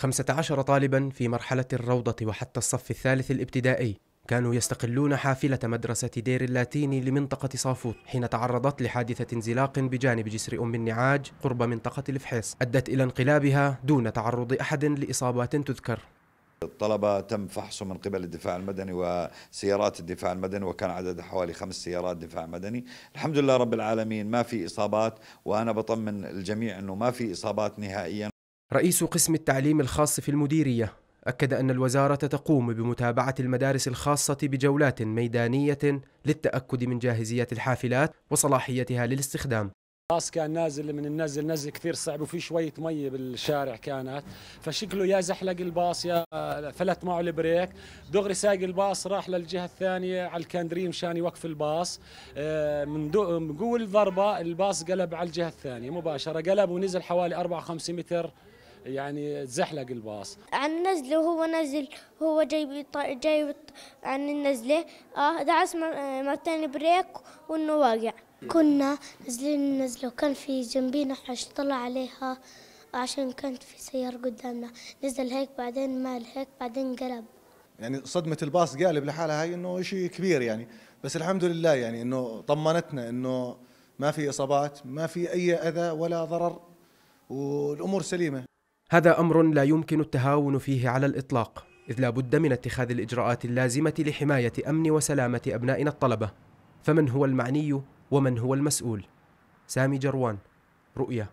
15 طالبا في مرحلة الروضة وحتى الصف الثالث الابتدائي. كانوا يستقلون حافلة مدرسة دير اللاتيني لمنطقة صافوت حين تعرضت لحادثة انزلاق بجانب جسر أم النعاج قرب منطقة الفحيص. أدت إلى انقلابها دون تعرض أحد لإصابات تذكر. الطلبة تم فحصه من قبل الدفاع المدني وسيارات الدفاع المدني وكان عدد حوالي خمس سيارات دفاع مدني. الحمد لله رب العالمين ما في إصابات وأنا بطمن الجميع أنه ما في إصابات نهائيا. رئيس قسم التعليم الخاص في المديرية أكد أن الوزارة تقوم بمتابعة المدارس الخاصة بجولات ميدانية للتأكد من جاهزية الحافلات وصلاحيتها للاستخدام. الباص كان نازل من النزل نزل كثير صعب وفي شوية ميه بالشارع كانت. فشكله يا زحلق الباص يا فلت معه ال brake. دغري ساق الباص راح للجهة الثانية على الكندرين مشان يوقف الباص. آه، من قوة الضربة الباص قلب على الجهة الثانية مباشرة. قلب ونزل حوالي 4 5 متر يعني تزحلق الباص. عن النزله وهو نزل هو جاي جاي عن النزله آه دعس مرتين بريك وإنه واقع. كنا نازلين النزله وكان في جنبينا حش طلع عليها عشان كانت في سيارة قدامنا. نزل هيك بعدين مال هيك بعدين قلب. يعني صدمة الباص قالب لحالها هاي إنه شيء كبير يعني. بس الحمد لله يعني إنه طمنتنا إنه ما في إصابات ما في أي أذى ولا ضرر والأمور سليمة. هذا أمر لا يمكن التهاون فيه على الإطلاق إذ لا بد من اتخاذ الإجراءات اللازمة لحماية أمن وسلامة أبنائنا الطلبة. فمن هو المعني ومن هو المسؤول؟ سامي جروان رؤيا.